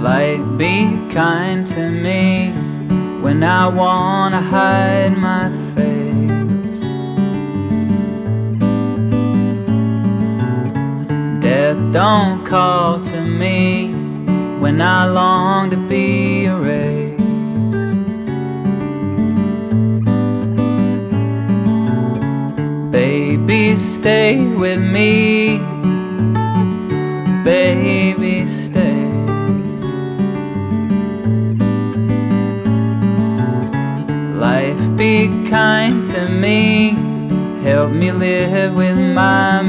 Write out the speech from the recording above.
Light, be kind to me when I wanna hide my face. Death, don't call to me when I long to be erased. Baby, stay with me. Baby, stay. Life, be kind to me. Help me live with my.